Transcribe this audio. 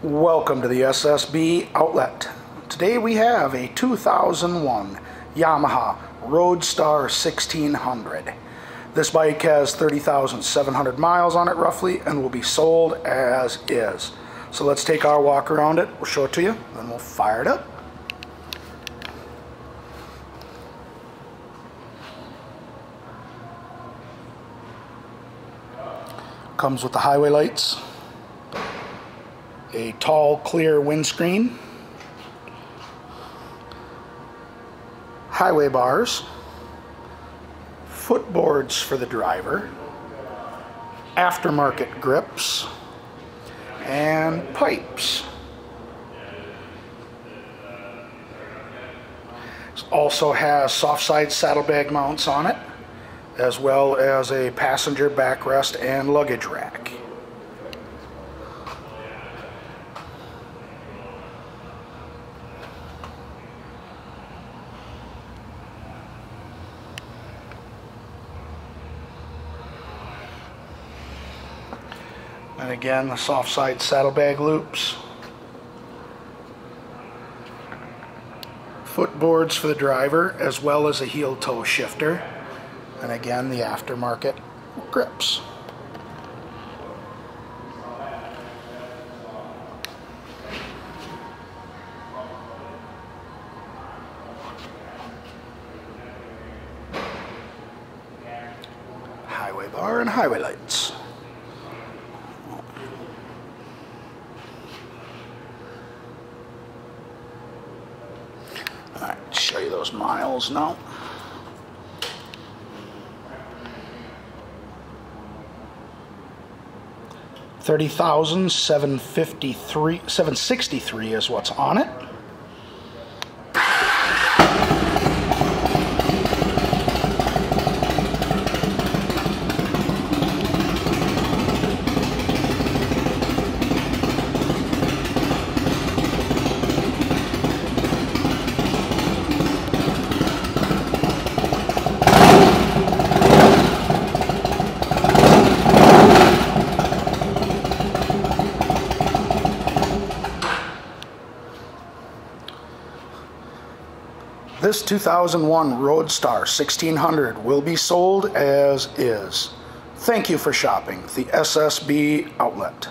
Welcome to the SSB outlet. Today we have a 2001 Yamaha Road Star 1600. This bike has 30,700 miles on it roughly and will be sold as is. So let's take our walk around it, we'll show it to you, then we'll fire it up. Comes with the highway lights, a tall clear windscreen, highway bars, footboards for the driver, aftermarket grips, and pipes. Also has soft side saddlebag mounts on it as well as a passenger backrest and luggage rack. And again, the soft side saddlebag loops. Footboards for the driver, as well as a heel toe shifter and again the aftermarket grips. Highway bar and highway lights. Show you those miles now. Thirty thousand seven fifty three seven sixty three is what's on it. This 2001 Road Star 1600 will be sold as is. Thank you for shopping the SSB outlet.